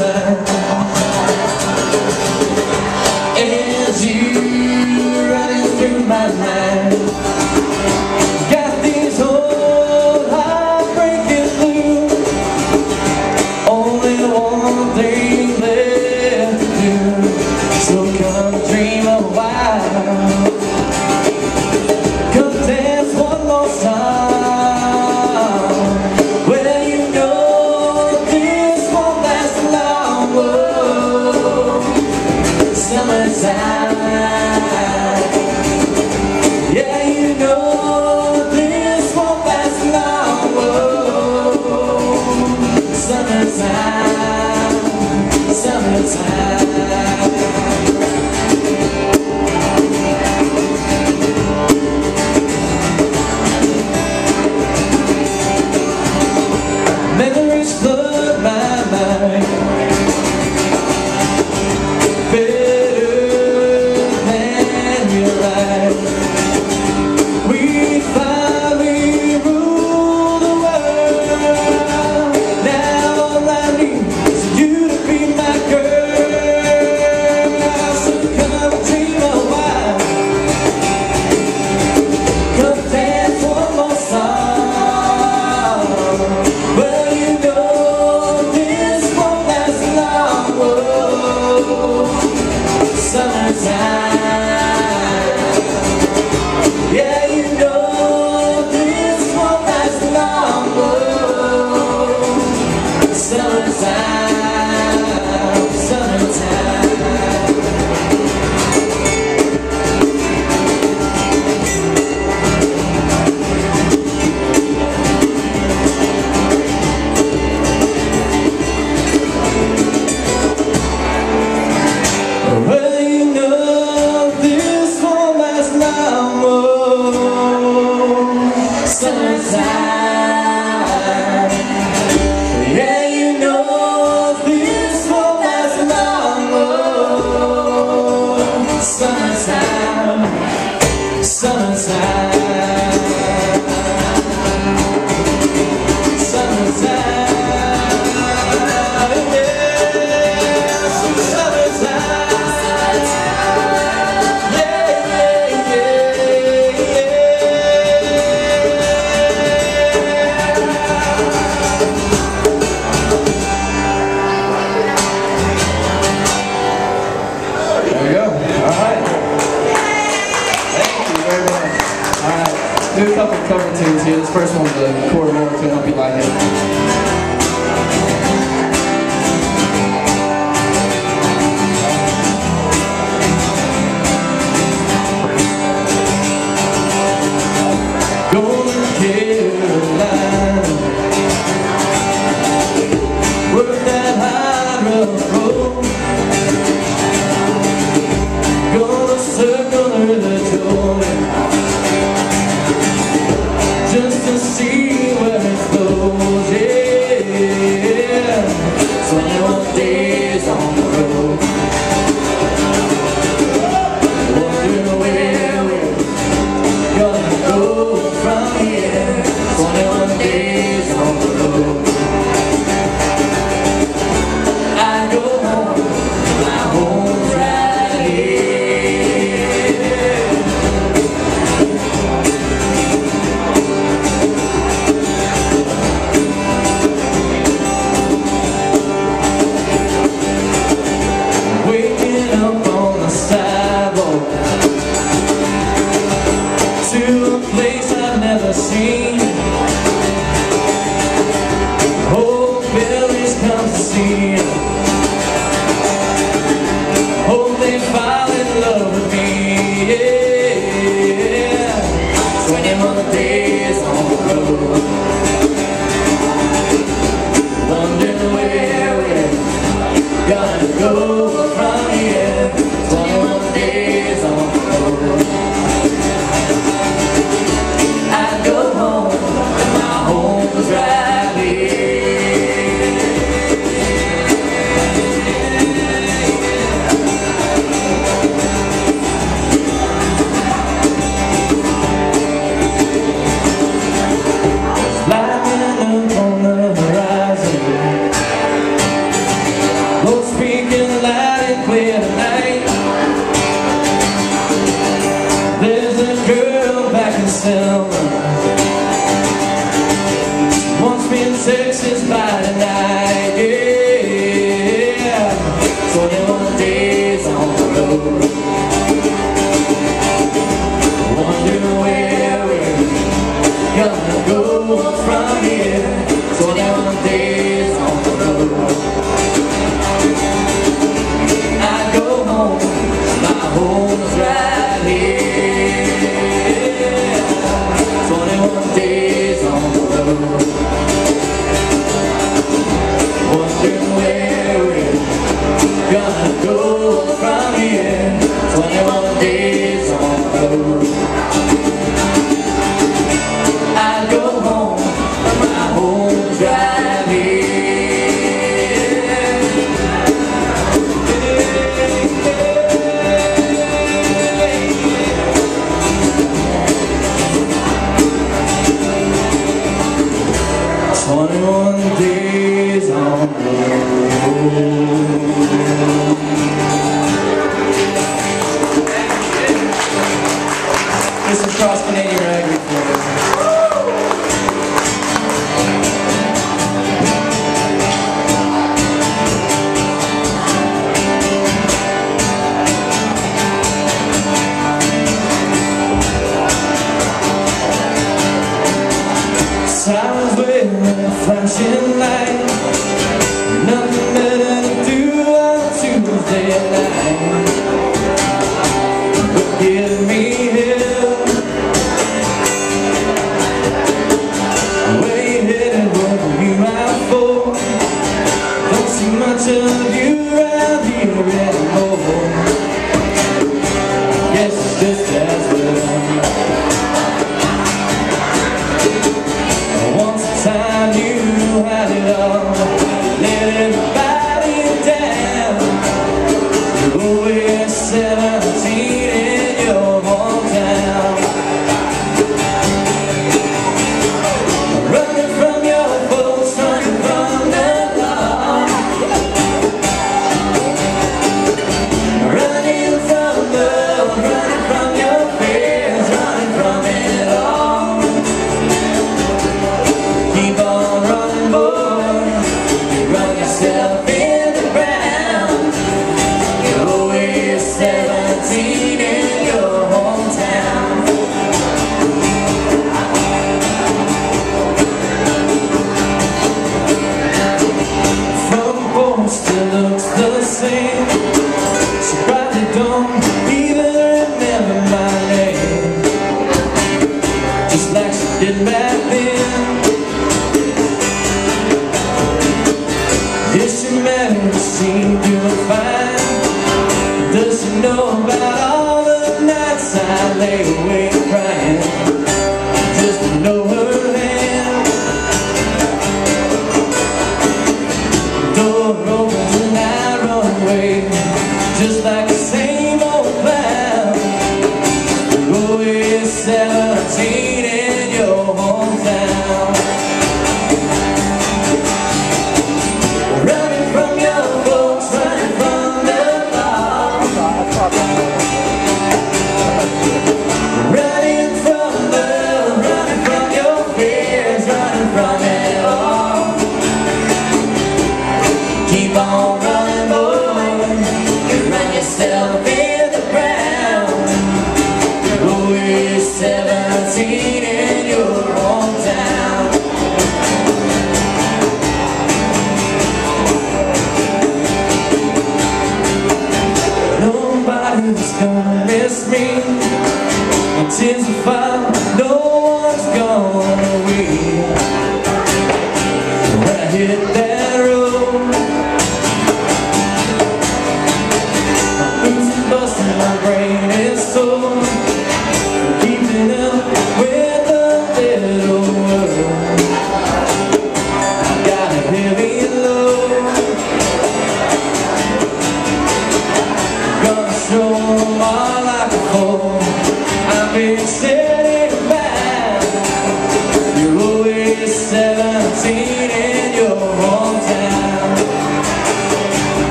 summertime Work that high road.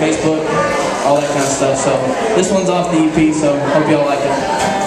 Facebook, all that kind of stuff. So this one's off the EP, so hope y'all like it.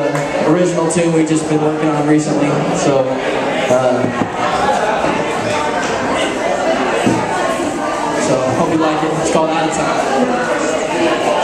Uh, original tune we've just been working on recently. So. Uh, so hope you like it. It's called Out of Time.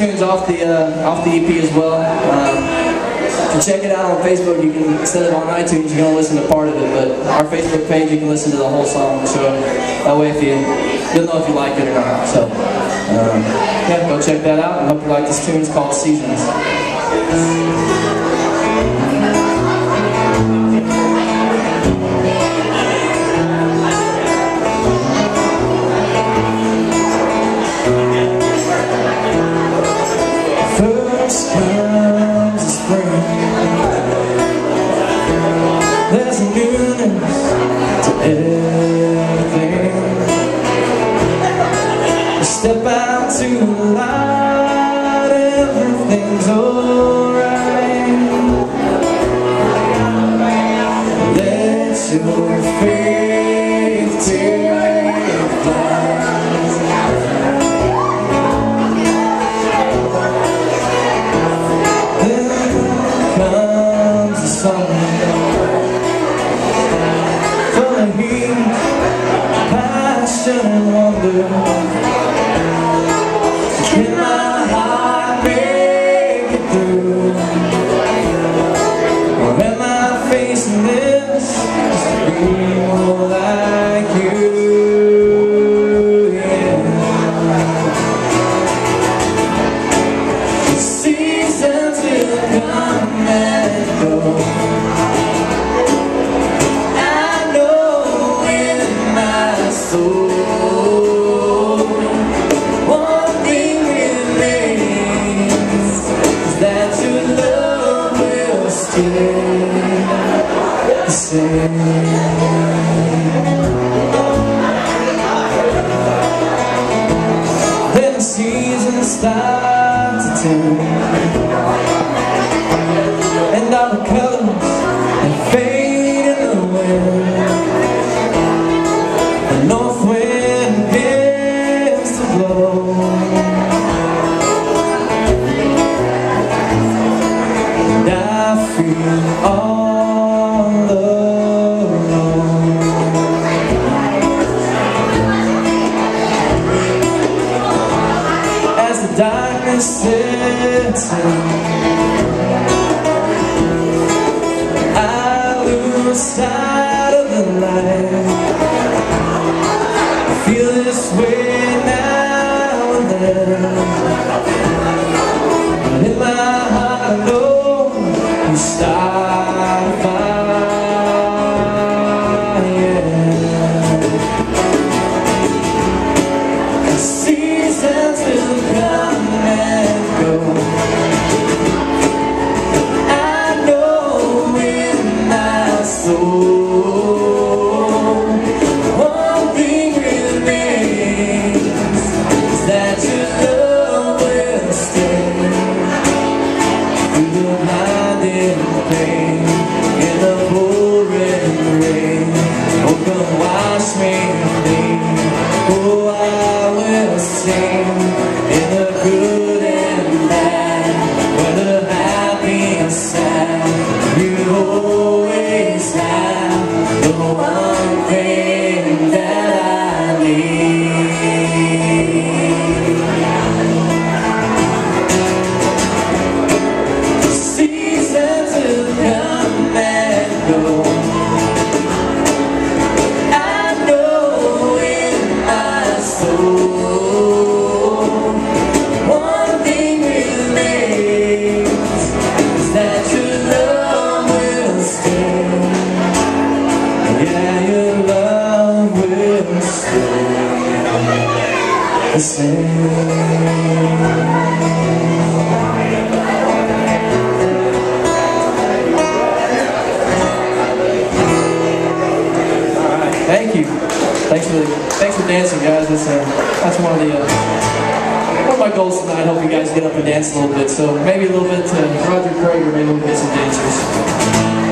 tunes off the uh, off the EP as well. Um, to check it out on Facebook, you can instead of on iTunes, you can only listen to part of it. But our Facebook page, you can listen to the whole song. So that way, if you you'll know if you like it or not. So um, yeah, go check that out. I hope you like this tune. It's called Seasons. stop. thanks for dancing, guys. That's uh, that's one of the uh, one of my goals tonight. I hope you guys get up and dance a little bit. So maybe a little bit to Roger Creager or maybe we'll get some dancers.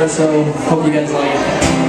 Daughter, so hope you guys like it.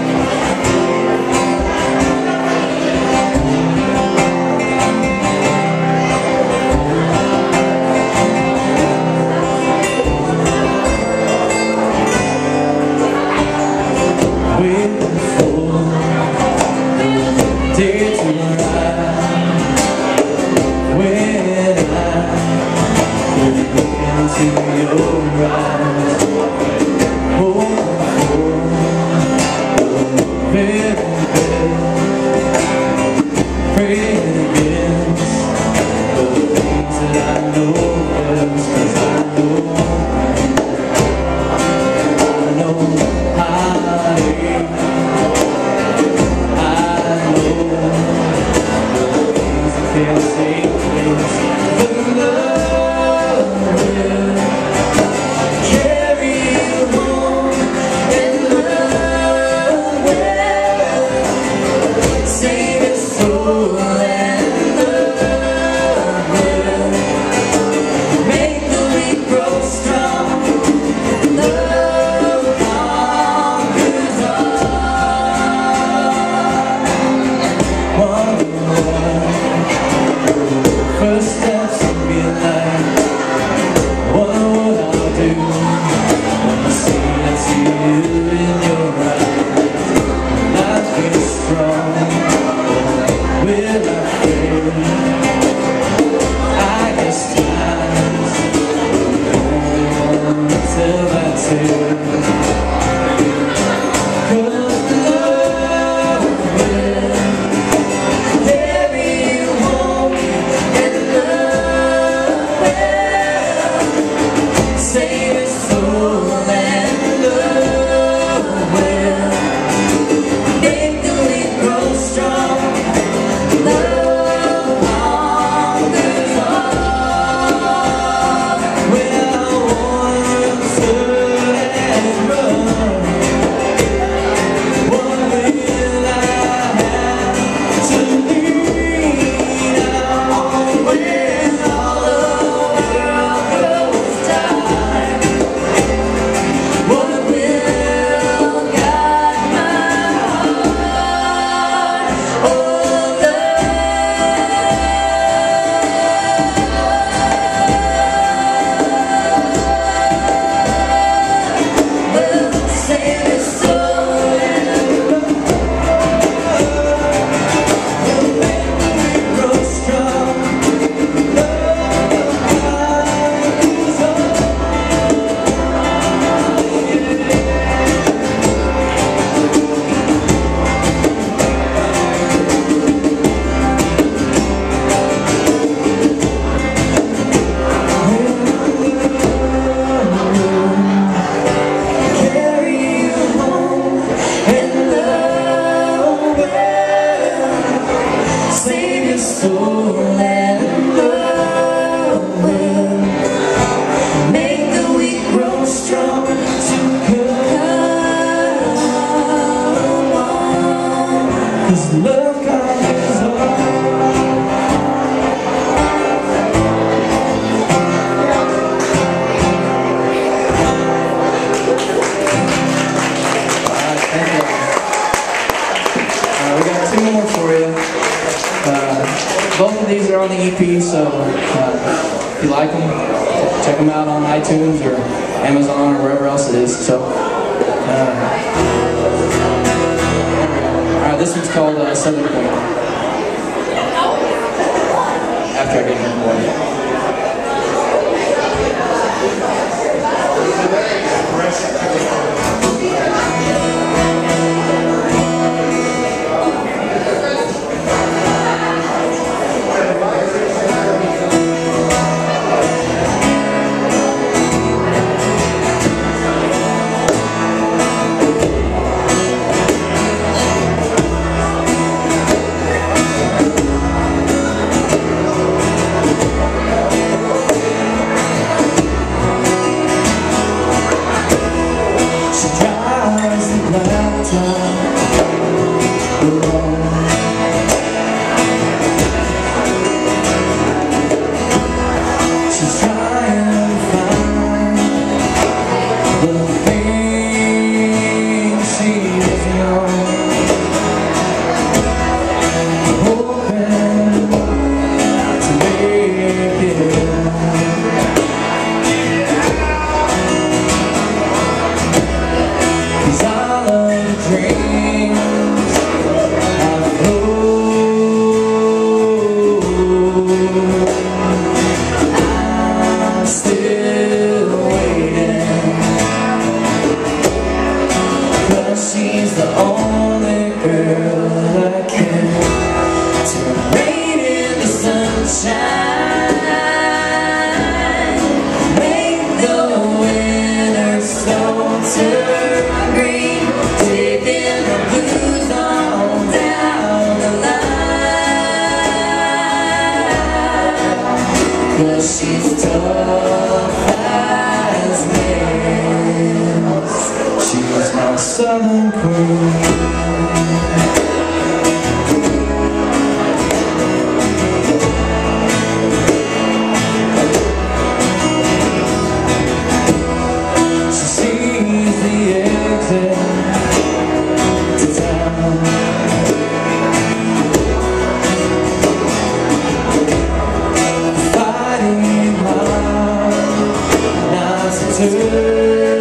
To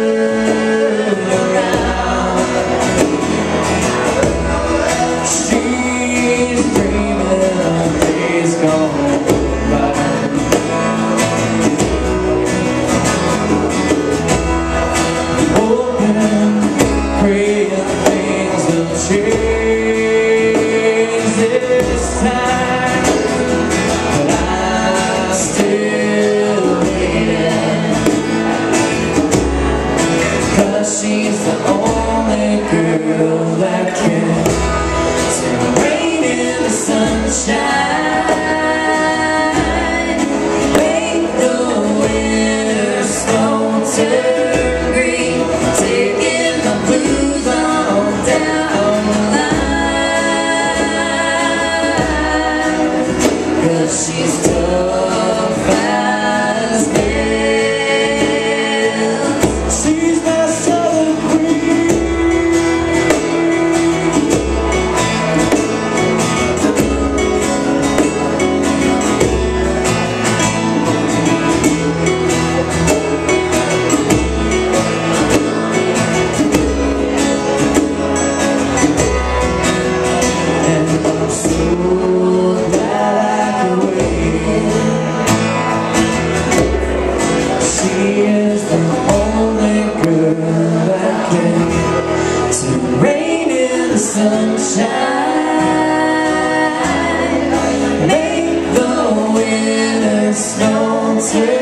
this mountain.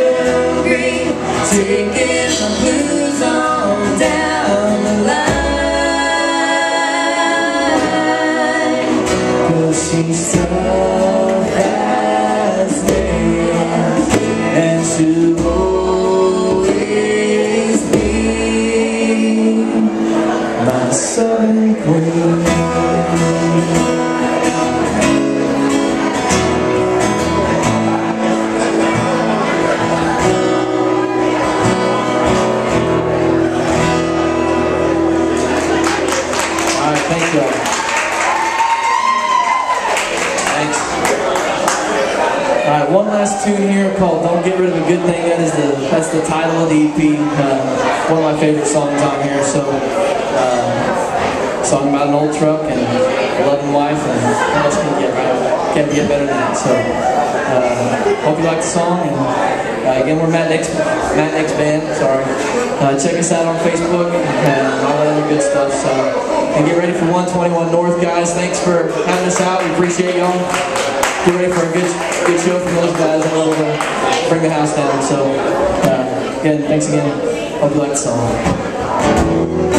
Rid of a Good Thing." That is the that's the title of the EP. Uh, one of my favorite songs on here. So, uh, song about an old truck and a loving wife, and what else can get right? Can't get better than that. So, uh, hope you like the song. And uh, again, we're Matt Nix Matt Nix Band. Sorry. Uh, check us out on Facebook and all that other good stuff. So, and get ready for 121 North, guys. Thanks for having us out. We appreciate y'all get ready for a good, good show from those guys and we'll uh, bring the house down. So, uh, again, thanks again. Hope you like the song.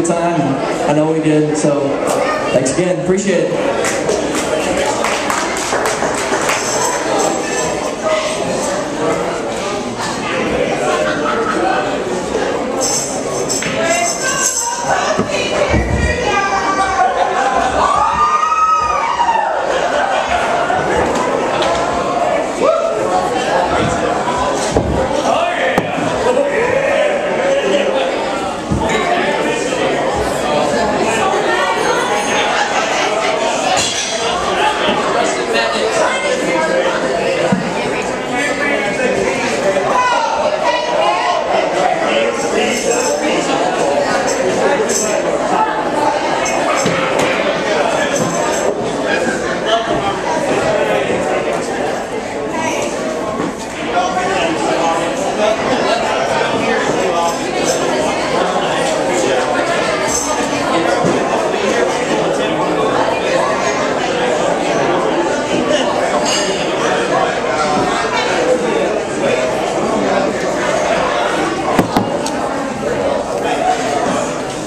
Good time. I know we did, so thanks again. Appreciate it.